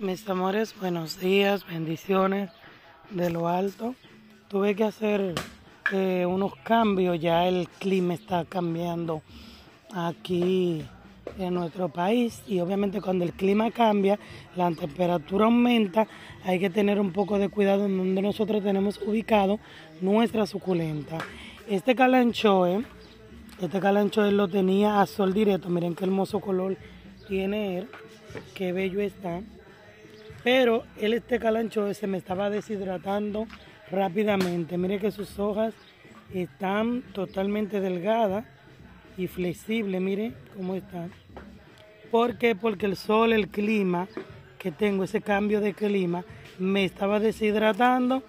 Mis amores, buenos días, bendiciones de lo alto. Tuve que hacer eh, unos cambios, ya el clima está cambiando aquí en nuestro país y obviamente cuando el clima cambia, la temperatura aumenta, hay que tener un poco de cuidado en donde nosotros tenemos ubicado nuestra suculenta. Este calanchoe, este calanchoe lo tenía a sol directo, miren qué hermoso color tiene él, qué bello está. Pero él, este calanchoe, se me estaba deshidratando rápidamente. Miren que sus hojas están totalmente delgadas y flexibles, miren cómo están. ¿Por qué? Porque el sol, el clima que tengo, ese cambio de clima, me estaba deshidratando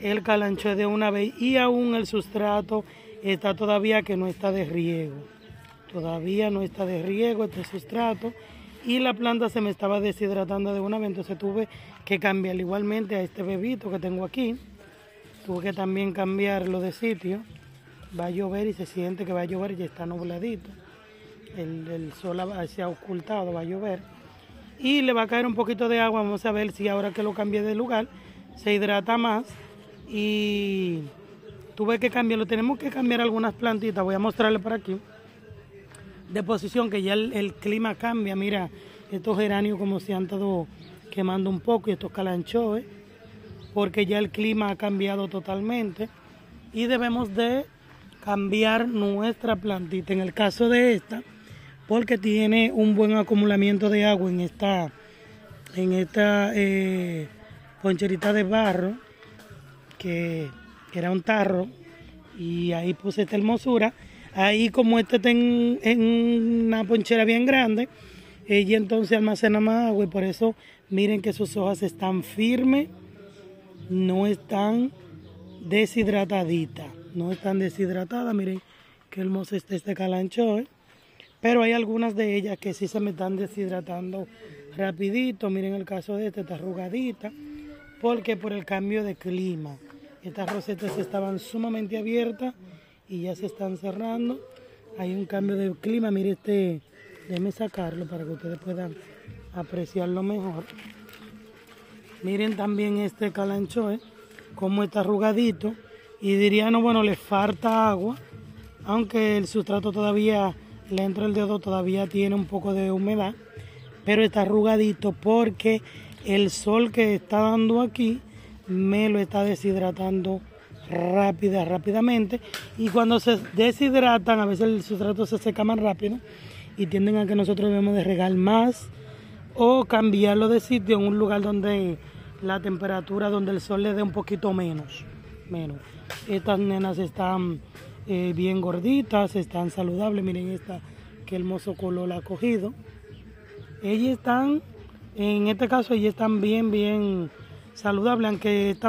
el calanchoe de una vez y aún el sustrato está todavía que no está de riego. Todavía no está de riego este sustrato y la planta se me estaba deshidratando de una vez, entonces tuve que cambiar igualmente a este bebito que tengo aquí. Tuve que también cambiarlo de sitio. Va a llover y se siente que va a llover, ya está nubladito. El, el sol se ha ocultado, va a llover. Y le va a caer un poquito de agua, vamos a ver si ahora que lo cambié de lugar se hidrata más. Y tuve que cambiarlo, tenemos que cambiar algunas plantitas, voy a mostrarle por aquí de posición que ya el, clima cambia. Mira, estos geranios como se han estado quemando un poco y estos calanchoes, porque ya el clima ha cambiado totalmente y debemos de cambiar nuestra plantita. En el caso de esta, porque tiene un buen acumulamiento de agua en esta, en esta eh, poncherita de barro, que era un tarro, y ahí puse esta hermosura Ahí como este está en, una ponchera bien grande, ella entonces almacena más agua y por eso miren que sus hojas están firmes, no están deshidrataditas, no están deshidratadas, miren qué hermoso está este calancho, pero hay algunas de ellas que sí se me están deshidratando rapidito, miren el caso de esta, está arrugadita, porque por el cambio de clima, estas rosetas estaban sumamente abiertas y ya se están cerrando. Hay un cambio de clima, mire este, déjeme sacarlo para que ustedes puedan apreciarlo mejor. Miren también este calanchoe, como está arrugadito. Y diría, no, bueno, le falta agua, aunque el sustrato todavía, le entra el dedo, todavía tiene un poco de humedad, pero está arrugadito porque el sol que está dando aquí me lo está deshidratando rápida, rápidamente. Y cuando se deshidratan, a veces el sustrato se seca más rápido y tienden a que nosotros debemos de regar más o cambiarlo de sitio en un lugar donde la temperatura, donde el sol le dé un poquito menos. menos. Estas nenas están eh, bien gorditas, están saludables. Miren esta, qué hermoso color ha cogido. Ellas están, en este caso, ellas están bien, bien saludables, aunque están